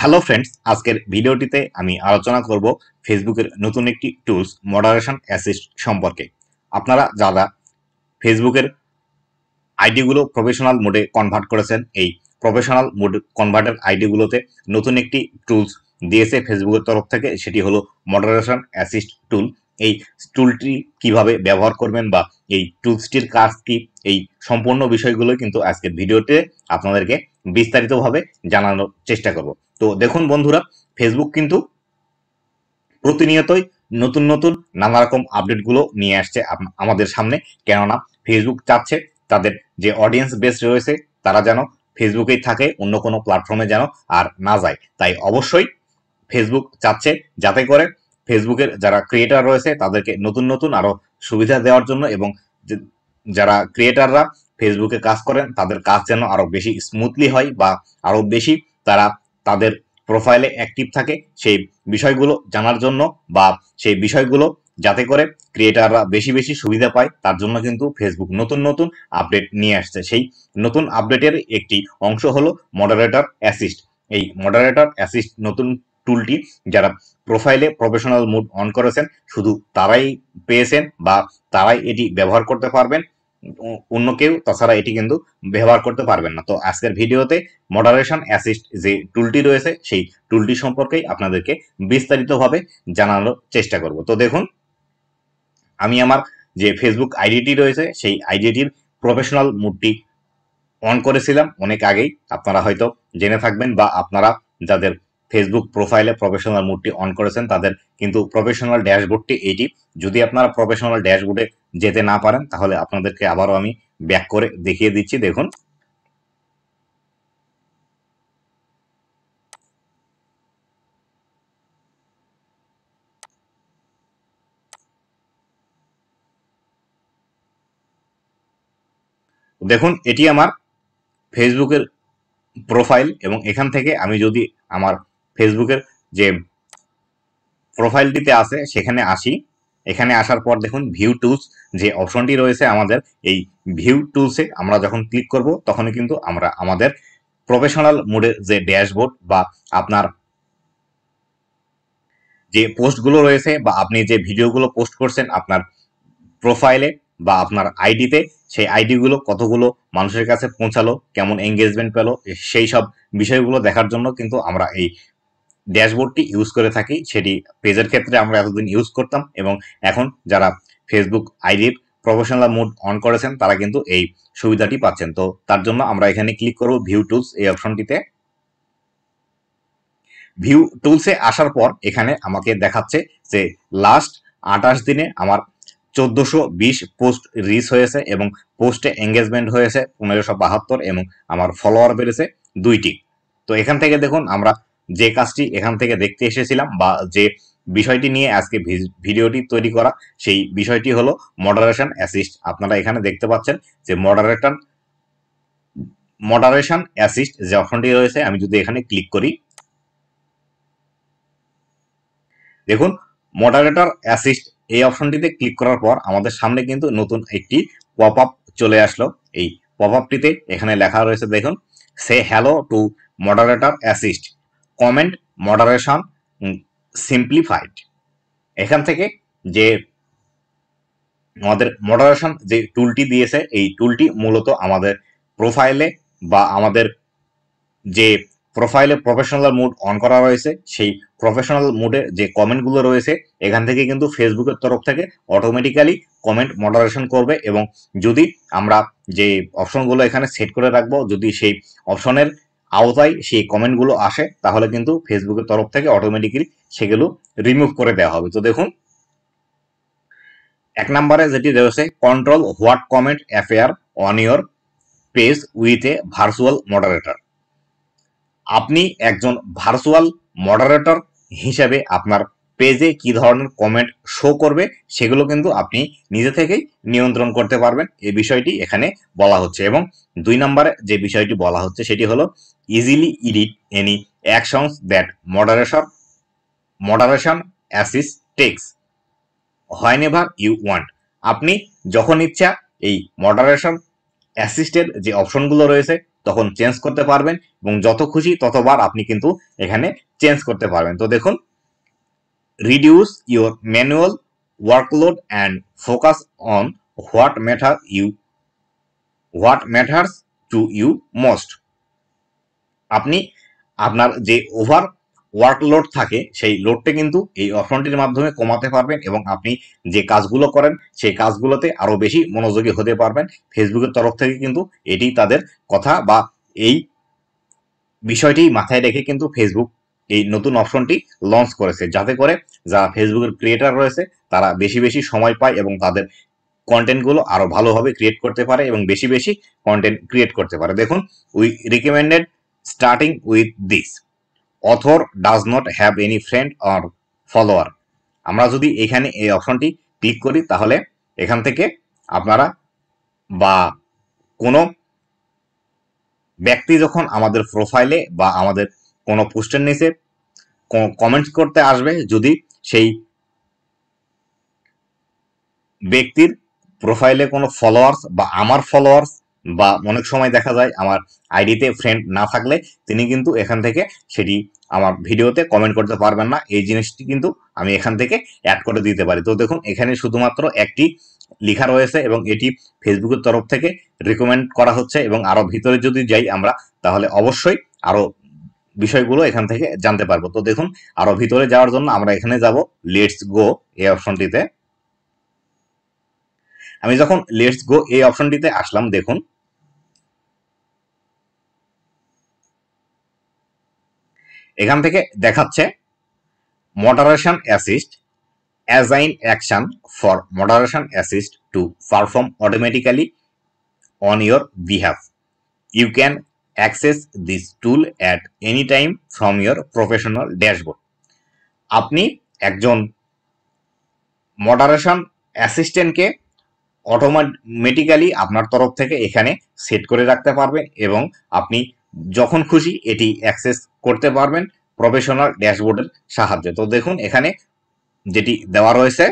Hello friends আজকের ভিডিওটিতে আমি আলোচনা করব ফেসবুকের নতুন একটি টুলস মডারেশন অ্যাসিস্ট সম্পর্কে। আপনারা যারা ফেসবুকের আইডিগুলো প্রফেশনাল মোডে কনভার্ট করেছেন, এই প্রফেশনাল মোড কনভার্টের আইডিগুলোতে নতুন একটি টুলস দিয়েছে ফেসবুকের তরফ থেকে, সেটি হলো মডারেশন অ্যাসিস্ট টুল এই টুলটি কীভাবে ব্যবহার করবেন বা এই টুলসটির কাজ কি, এই সম্পূর্ণ বিষয়গুলো কিন্তু আজকের ভিডিওতে আপনাদেরকে বিস্তারিতভাবে জানানোর চেষ্টা করব। তো দেখুন বন্ধুরা ফেসবুক কিন্তু প্রতিনিয়তই নতুন নতুন নানা রকম আপডেটগুলো নিয়ে আসছে আমাদের সামনে। কেননা ফেসবুক চাচ্ছে তাদের যে অডিয়েন্স বেস রয়েছে, তারা যেন ফেসবুকেই থাকে, অন্য কোনো প্ল্যাটফর্মে যেন আর না যায়। তাই অবশ্যই ফেসবুক চাচ্ছে যাতে করে ফেসবুকের যারা ক্রিয়েটার রয়েছে, তাদেরকে নতুন নতুন আরও সুবিধা দেওয়ার জন্য এবং যারা ক্রিয়েটাররা ফেসবুকে কাজ করেন, তাদের কাজ যেন আরও বেশি স্মুথলি হয় বা আরও বেশি তারা তাদের প্রোফাইলে অ্যাক্টিভ থাকে। সেই বিষয়গুলো জানার জন্য বা সেই বিষয়গুলো যাতে করে ক্রিয়েটাররা বেশি বেশি সুবিধা পায়, তার জন্য কিন্তু ফেসবুক নতুন নতুন আপডেট নিয়ে আসছে। সেই নতুন আপডেটের একটি অংশ হলো মডারেটর অ্যাসিস্ট এই মডারেটর অ্যাসিস্ট নতুন টুলটি যারা প্রোফাইলে প্রফেশনাল মুড অন করেছেন, শুধু তারাই পেয়েছেন বা তারাই এটি ব্যবহার করতে পারবেন। অন্য কেউ তাছাড়া এটি কিন্তু ব্যবহার করতে পারবেন না। তো আজকের ভিডিওতে মডারেশন অ্যাসিস্ট যে টুলটি রয়েছে, সেই টুলটি সম্পর্কেই আপনাদেরকে বিস্তারিতভাবে জানানোর চেষ্টা করব। তো দেখুন, আমি আমার যে ফেসবুক আইডিটি রয়েছে, সেই আইডিটির প্রফেশনাল মুডটি অন করেছিলাম। অনেক আগেই আপনারা হয়তো জেনে থাকবেন বা আপনারা যাদের ফেসবুক প্রোফাইলে প্রফেশনাল মুডটি অন করেছেন, তাদের কিন্তু প্রফেশনাল ড্যাশবোর্ডটি এইটি যদি আপনারা প্রফেশনাল ড্যাশবোর্ডে যেতে না পারেন, তাহলে আপনাদেরকে আবারও আমি ব্যাক করে দেখিয়ে দিচ্ছি, দেখুন। দেখুন, এটি আমার ফেসবুকের প্রোফাইল এবং এখান থেকে আমি যদি আমার ফেসবুকের যে প্রোফাইলটিতে আছে, সেখানে আসি। এখানে আসার পর দেখুন ভিউ টুলস যে অপশনটি রয়েছে আমাদের, এই ভিউ টুলসে আমরা যখন ক্লিক করব, তখনই কিন্তু আমরা আমাদের প্রফেশনাল মোডের যে ড্যাশবোর্ড বা আপনার যে পোস্টগুলো রয়েছে বা আপনি যে ভিডিওগুলো পোস্ট করছেন আপনার প্রোফাইলে বা আপনার আইডিতে সেই আইডিগুলো কতগুলো মানুষের কাছে পৌঁছালো, কেমন এঙ্গেজমেন্ট পেল, সেই সব বিষয়গুলো দেখার জন্য কিন্তু আমরা এই ড্যাশবোর্ডটি ইউজ করে থাকি, সেটি পেজের ক্ষেত্রে আমরা এতদিন ইউজ করতাম এবং এখন যারা ফেসবুক আইডির প্রফেশনাল মোড অন করেছেন, তারা কিন্তু এই সুবিধাটি পাচ্ছেন। তো তার জন্য আমরা এখানে ক্লিক করব ভিউ টুলস এই অপশনটিতে। ভিউ টুলসে আসার পর এখানে আমাকে দেখাচ্ছে যে লাস্ট আঠাশ দিনে আমার চোদ্দশো বিশ পোস্ট রিচ হয়েছে এবং পোস্টে এঙ্গেজমেন্ট হয়েছে পনেরোশো বাহাত্তর এবং আমার ফলোয়ার বেড়েছে দুইটি। তো এখান থেকে দেখুন আমরা যে কাজটি এখান থেকে দেখতে এসেছিলাম বা যে বিষয়টি নিয়ে আজকে ভিডিওটি তৈরি করা, সেই বিষয়টি হলো মডারেশন অ্যাসিস্ট আপনারা এখানে দেখতে পাচ্ছেন যে মডারেটর মডারেশন অ্যাসিস্ট যে অপশনটি রয়েছে, আমি যদি এখানে ক্লিক করি, দেখুন মডারেটর অ্যাসিস্ট এই অপশনটিতে ক্লিক করার পর আমাদের সামনে কিন্তু নতুন একটি পপ আপ চলে আসলো। এই পপ আপটিতে এখানে লেখা রয়েছে, দেখুন সে hello to moderator assist comment moderation simplified এখান থেকে যে আমাদের মডারেশন যে টুলটি দিয়েছে, এই টুলটি মূলত আমাদের প্রোফাইলে বা আমাদের যে প্রোফাইলে প্রফেশনাল মুড অন করা রয়েছে, সেই প্রফেশনাল মুডে যে কমেন্টগুলো রয়েছে, এখান থেকে কিন্তু ফেসবুকের তরফ থেকে অটোমেটিক্যালি কমেন্ট মডারেশন করবে এবং যদি আমরা যে অপশনগুলো এখানে সেট করে রাখব, যদি সেই অপশনের আওতায় সেই কমেন্টগুলো আসে, তাহলে কিন্তু ফেসবুকের তরফ থেকে অটোমেটিক্যালি সেগুলো রিমুভ করে দেওয়া হবে। তো দেখুন, এক নম্বরে যেটি রয়েছে control what comment appear on your page with a virtual moderator আপনি একজন ভার্চুয়াল মডারেটর হিসেবে আপনার পেজে কি ধরনের কমেন্ট শো করবে, সেগুলো কিন্তু আপনি নিজে থেকেই নিয়ন্ত্রণ করতে পারবেন। এই বিষয়টি এখানে বলা হচ্ছে এবং দুই নম্বরে যে বিষয়টি বলা হচ্ছে, সেটি হলো easily edit any actions that moderation moderation assist takes whenever you want আপনি যখন ইচ্ছা এই মডারেশন অ্যাসিস্টের যে অপশনগুলো রয়েছে, তখন চেঞ্জ করতে পারবেন এবং যত খুশি ততবার আপনি কিন্তু এখানে চেঞ্জ করতে পারবেন। তো দেখুন reduce your manual workload and focus on what matter you what matters to you most আপনি আপনার যে ওভার ওয়ার্কলোড থাকে, সেই লোডটা কিন্তু এই অপশনটির মাধ্যমে কমাতে পারবেন এবং আপনি যে কাজগুলো করেন, সেই কাজগুলোতে আরও বেশি মনোযোগী হতে পারবেন। ফেসবুকের তরফ থেকে কিন্তু এটি তাদের কথা বা এই বিষয়টি মাথায় রেখে কিন্তু ফেসবুক এই নতুন অপশনটি লঞ্চ করেছে। যাতে করে যারা ফেসবুকের ক্রিয়েটার রয়েছে, তারা বেশি বেশি সময় পায় এবং তাদের কন্টেন্টগুলো আরও ভালোভাবে ক্রিয়েট করতে পারে এবং বেশি বেশি কন্টেন্ট ক্রিয়েট করতে পারে। দেখুন we recommended starting with this author does not have any friend or follower আমরা যদি এখানে এই অপশনটি ক্লিক করি, তাহলে এখান থেকে আপনারা বা কোনো ব্যক্তি যখন আমাদের প্রোফাইলে বা আমাদের কোনো পোস্টের নিচে কমেন্ট করতে আসবে যদি সেই ব্যক্তির প্রোফাইলে কোনো ফলোয়ার্স বা আমার ফলোয়ার্স বা অনেক সময় দেখা যায় আমার আইডিতে ফ্রেন্ড না থাকলে তিনি কিন্তু এখান থেকে সেটি আমার ভিডিওতে কমেন্ট করতে পারবেন না। এই জিনিসটি কিন্তু আমি এখান থেকে অ্যাড করে দিতে পারি। তো দেখুন, এখানে শুধুমাত্র একটি লেখা রয়েছে এবং এটি ফেসবুকের তরফ থেকে রিকমেন্ড করা হচ্ছে এবং আরও ভিতরে যদি যাই আমরা, তাহলে অবশ্যই আরও বিষয়গুলো এখান থেকে জানতে পারব। তো দেখুন, আরও ভিতরে যাওয়ার জন্য আমরা এখানে যাব। লেটস গো এই অপশনটিতে আমি যখন লেটস গো এই অপশনটিতে আসলাম, দেখুন। এখান থেকে দেখাচ্ছে moderation assist assign action for moderation assist to perform automatically on your behalf you can access this tool at any time from your professional dashboard. আপনি একজন মডারেশন অ্যাসিস্ট্যান্টকে অটোমেটিক্যালি আপনার তরফ থেকে এখানে সেট করে রাখতে পারবেন এবং আপনি যখন খুশি এটি অ্যাক্সেস করতে পারবেন প্রফেশনাল ড্যাশবোর্ডের সাহায্যে। তো দেখুন, এখানে যেটি দেওয়া রয়েছে,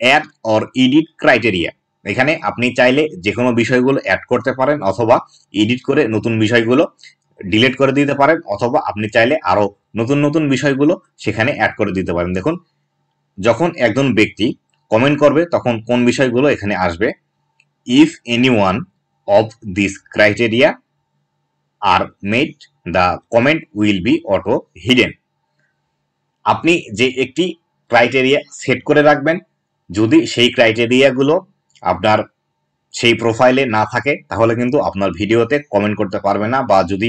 অ্যাড অর ইডিট ক্রাইটেরিয়া। এখানে আপনি চাইলে যে কোনো বিষয়গুলো অ্যাড করতে পারেন অথবা এডিট করে নতুন বিষয়গুলো ডিলিট করে দিতে পারেন অথবা আপনি চাইলে আরও নতুন নতুন বিষয়গুলো সেখানে অ্যাড করে দিতে পারেন। দেখুন, যখন একজন ব্যক্তি কমেন্ট করবে তখন কোন বিষয়গুলো এখানে আসবে? If any one of this criteria are met the comment will be auto hidden আপনি যে একটি ক্রাইটেরিয়া সেট করে রাখবেন, যদি সেই ক্রাইটেরিয়াগুলো আপনার সেই প্রোফাইলে না থাকে, তাহলে কিন্তু আপনার ভিডিওতে কমেন্ট করতে পারবে না, বা যদি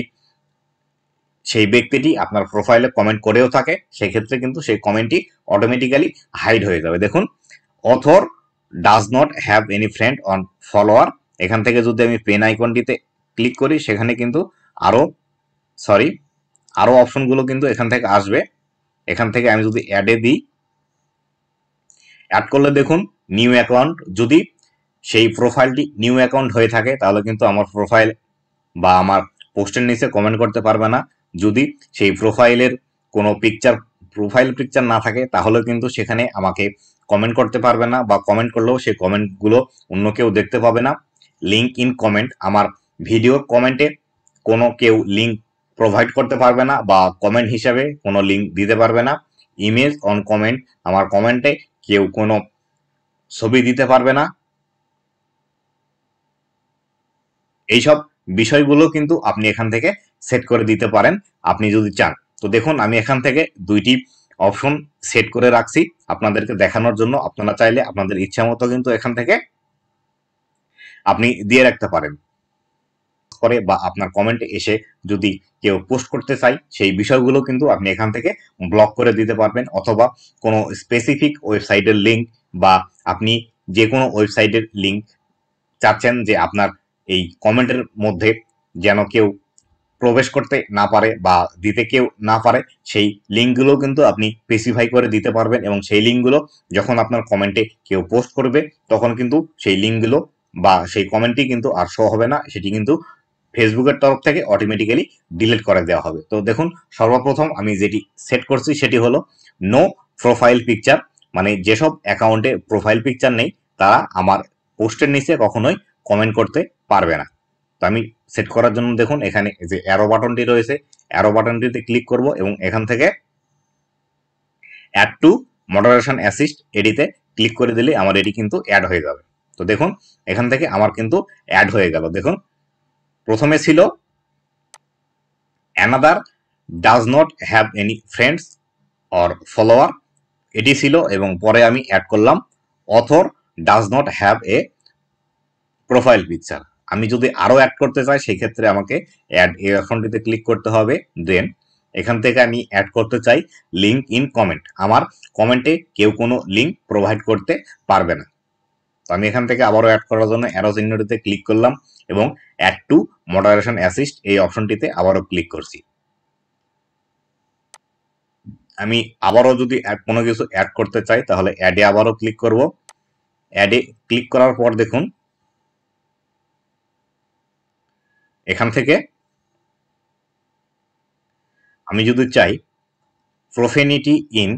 সেই ব্যক্তিটি আপনার প্রোফাইলে কমেন্ট করেও থাকে, সেক্ষেত্রে কিন্তু সেই কমেন্টটি অটোমেটিক্যালি হাইড হয়ে যাবে। দেখুন author does not have any friend on follower এখান থেকে যদি আমি পেন আইকনটিতে ক্লিক করি, সেখানে কিন্তু আরও সরি আরও অপশনগুলো কিন্তু এখান থেকে আসবে। এখান থেকে আমি যদি অ্যাডে দিই অ্যাড করলে দেখুন নিউ অ্যাকাউন্ট যদি সেই প্রোফাইলটি নিউ অ্যাকাউন্ট হয়ে থাকে, তাহলে কিন্তু আমার প্রোফাইল বা আমার পোস্টের নিচে কমেন্ট করতে পারবে না। যদি সেই প্রোফাইলের কোনো পিকচার প্রোফাইল পিকচার না থাকে, তাহলে কিন্তু সেখানে আমাকে কমেন্ট করতে পারবে না বা কমেন্ট করলেও সেই কমেন্টগুলো অন্য কেউ দেখতে পাবে না। লিঙ্ক ইন কমেন্ট আমার ভিডিওর কমেন্টে কোনো কেউ লিঙ্ক প্রোভাইড করতে পারবে না বা কমেন্ট হিসাবে কোনো লিঙ্ক দিতে পারবে না। ইমেজ অন কমেন্ট আমার কমেন্টে কেউ কোনো ছবি দিতে পারবে না। এইসব বিষয়গুলো কিন্তু আপনি এখান থেকে সেট করে দিতে পারেন, আপনি যদি চান। তো দেখুন, আমি এখান থেকে দুইটি অপশন সেট করে রাখছি আপনাদেরকে দেখানোর জন্য। আপনারা চাইলে আপনাদের ইচ্ছা মতো কিন্তু এখান থেকে আপনি দিয়ে রাখতে পারেন। করে বা আপনার কমেন্টে এসে যদি কেউ পোস্ট করতে চাই সেই বিষয়গুলো কিন্তু আপনি এখান থেকে ব্লক করে দিতে পারবেন। অথবা কোনো স্পেসিফিক ওয়েবসাইটের লিঙ্ক বা আপনি যে কোনো ওয়েবসাইটের লিঙ্ক চাচ্ছেন যে আপনার এই কমেন্টের মধ্যে যেন কেউ প্রবেশ করতে না পারে বা দিতে কেউ না পারে, সেই লিঙ্কগুলো কিন্তু আপনি স্পেসিফাই করে দিতে পারবেন এবং সেই লিঙ্কগুলো যখন আপনার কমেন্টে কেউ পোস্ট করবে, তখন কিন্তু সেই লিঙ্কগুলো বা সেই কমেন্টটি কিন্তু আর শো হবে না, সেটি কিন্তু ফেসবুকের তরফ থেকে অটোমেটিক্যালি ডিলিট করে দেওয়া হবে। তো দেখুন, সর্বপ্রথম আমি যেটি সেট করছি সেটি হলো নো প্রোফাইল পিকচার মানে যেসব অ্যাকাউন্টে প্রোফাইল পিকচার নেই, তারা আমার পোস্টের নিচে কখনোই কমেন্ট করতে পারবে না। তো আমি সেট করার জন্য দেখুন, এখানে যে অ্যারো বাটনটি রয়েছে অ্যারো বাটনটিতে ক্লিক করব এবং এখান থেকে অ্যাড টু মডারেশন অ্যাসিস্ট এডিতে ক্লিক করে দিলে আমার এটি কিন্তু অ্যাড হয়ে যাবে। তো দেখুন, এখান থেকে আমার কিন্তু অ্যাড হয়ে গেল। দেখুন, প্রথমে ছিল another does not have any friends or follower এটি ছিল এবং পরে আমি অ্যাড করলাম author does not have a profile picture আমি যদি আরও অ্যাড করতে চাই সেই ক্ষেত্রে আমাকে অ্যাড এই অপশনটিতে ক্লিক করতে হবে। দেন এখান থেকে আমি অ্যাড করতে চাই লিঙ্ক ইন কমেন্ট আমার কমেন্টে কেউ কোনো লিঙ্ক প্রোভাইড করতে পারবে না। তো আমি এখান থেকে আবারও অ্যাড করার জন্য অ্যারো চিহ্নটিতে ক্লিক করলাম এবং অ্যাড টু মডারেশন অ্যাসিস্ট এই অপশনটিতে আবারও ক্লিক করছি। আমি আবারও যদি কোনো কিছু অ্যাড করতে চাই, তাহলে অ্যাডে আবারও ক্লিক করব। অ্যাডে ক্লিক করার পর দেখুন এখান থেকে আমি যদি চাই প্রোফেনিটি ইন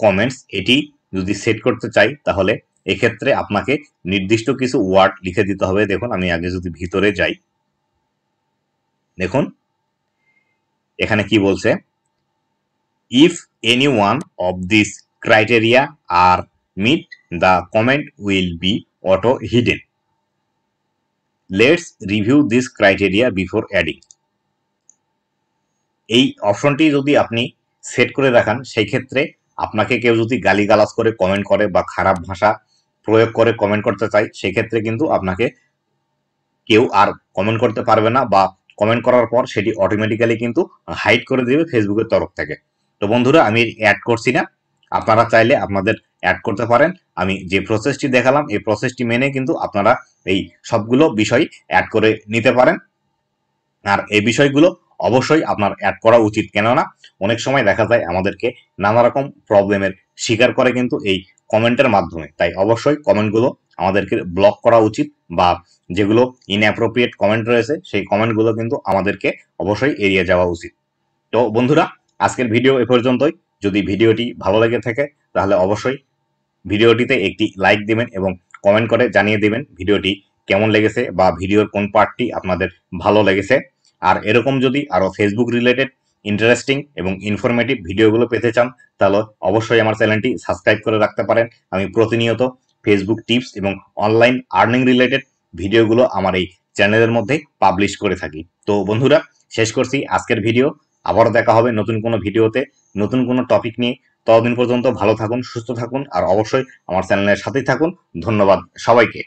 কমেন্টস এটি যদি সেট করতে চাই, তাহলে এক্ষেত্রে আপনাকে নির্দিষ্ট কিছু ওয়ার্ড লিখে দিতে হবে। দেখুন, আমি আগে যদি ভিতরে যাই, দেখুন, এখানে কি বলছে? If any one of this criteria are meet the comment will be auto hidden let's review this criteria before adding এই অপশনটি যদি আপনি সেট করে রাখান সেই ক্ষেত্রে আপনাকে কেউ যদি গালিগালাজ করে কমেন্ট করে বা খারাপ ভাষা প্রয়োগ করে কমেন্ট করতে চাই সেক্ষেত্রে কিন্তু আপনাকে কেউ আর কমেন্ট করতে পারবে না বা কমেন্ট করার পর সেটি অটোমেটিক্যালি কিন্তু হাইড করে দেবে ফেসবুকের তরফ থেকে। তো বন্ধুরা, আমি অ্যাড করছি না। আপনারা চাইলে আপনাদের অ্যাড করতে পারেন। আমি যে প্রসেসটি দেখালাম, এই প্রসেসটি মেনে কিন্তু আপনারা এই সবগুলো বিষয় অ্যাড করে নিতে পারেন। আর এই বিষয়গুলো অবশ্যই আপনার অ্যাড করা উচিত, কেননা অনেক সময় দেখা যায় আমাদেরকে নানা রকম প্রবলেমের শিকার করে কিন্তু এই কমেন্টের মাধ্যমে। তাই অবশ্যই কমেন্টগুলো আমাদেরকে ব্লক করা উচিত বা যেগুলো ইনঅ্যাপ্রোপ্রিয়েট কমেন্ট রয়েছে, সেই কমেন্টগুলো কিন্তু আমাদেরকে অবশ্যই এড়িয়ে যাওয়া উচিত। তো বন্ধুরা, আজকের ভিডিও এ পর্যন্তই। যদি ভিডিওটি ভালো লেগে থাকে, তাহলে অবশ্যই ভিডিওটিতে একটি লাইক দেবেন এবং কমেন্ট করে জানিয়ে দেবেন ভিডিওটি কেমন লেগেছে বা ভিডিওর কোন পার্টটি আপনাদের ভালো লেগেছে। আর এরকম যদি আরও ফেসবুক রিলেটেড ইন্টারেস্টিং এবং ইনফরমেটিভ ভিডিওগুলো পেতে চান, তাহলে অবশ্যই আমার চ্যানেলটি সাবস্ক্রাইব করে রাখতে পারেন। আমি প্রতিনিয়ত ফেসবুক টিপস এবং অনলাইন আর্নিং রিলেটেড ভিডিওগুলো আমার এই চ্যানেলের মধ্যে পাবলিশ করে থাকি। তো বন্ধুরা, শেষ করছি আজকের ভিডিও আবারও দেখা হবে নতুন কোনো ভিডিওতে, নতুন কোনো টপিক নিয়ে। ততদিন পর্যন্ত ভালো থাকুন, সুস্থ থাকুন, আর অবশ্যই আমার চ্যানেলের সাথেই থাকুন। ধন্যবাদ সবাইকে।